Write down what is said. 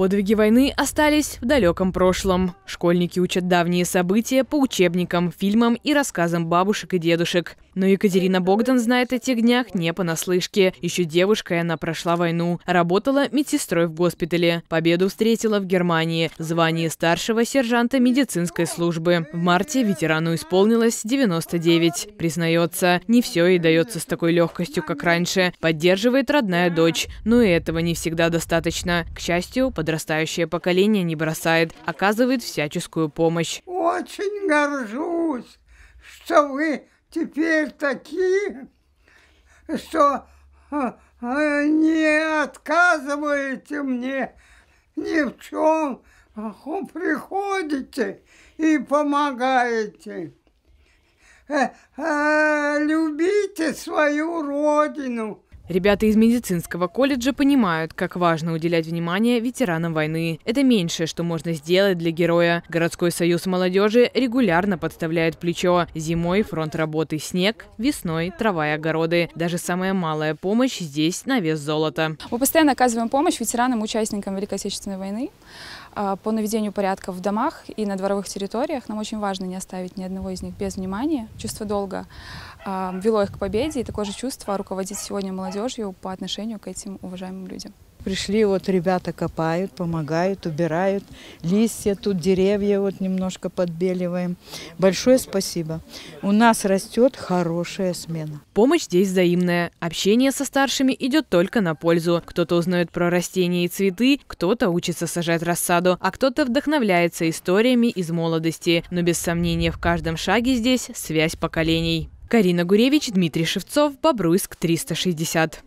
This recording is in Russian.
Подвиги войны остались в далеком прошлом. Школьники учат давние события по учебникам, фильмам и рассказам бабушек и дедушек. Но Екатерина Богдан знает о тех днях не понаслышке. Еще девушкой она прошла войну. Работала медсестрой в госпитале. Победу встретила в Германии. Звание старшего сержанта медицинской службы. В марте ветерану исполнилось 99. Признается, не все ей дается с такой легкостью, как раньше. Поддерживает родная дочь. Но и этого не всегда достаточно. К счастью, подрастающее поколение не бросает. Оказывает всяческую помощь. Очень горжусь, что вы теперь такие, что а, а, не отказываете мне ни в чем, а, приходите и помогаете. Э, э, любите свою родину, Ребята из медицинского колледжа понимают, как важно уделять внимание ветеранам войны. Это меньшее, что можно сделать для героя. Городской союз молодежи регулярно подставляет плечо. Зимой фронт работы снег, весной трава и огороды. Даже самая малая помощь здесь на вес золота. Мы постоянно оказываем помощь ветеранам, участникам Великой Отечественной войны а, по наведению порядка в домах и на дворовых территориях. Нам очень важно не оставить ни одного из них без внимания. Чувство долга а, вело их к победе, и такое же чувство руководить сегодня молодежью по отношению к этим уважаемым людям. Пришли, вот ребята копают, помогают, убирают листья, тут деревья вот немножко подбеливаем. Большое спасибо. У нас растет хорошая смена. Помощь здесь взаимная. Общение со старшими идет только на пользу. Кто-то узнает про растения и цветы, кто-то учится сажать рассаду, а кто-то вдохновляется историями из молодости. Но без сомнения в каждом шаге здесь связь поколений. Карина Гуревич, Дмитрий Шевцов, Бобруйск, 360.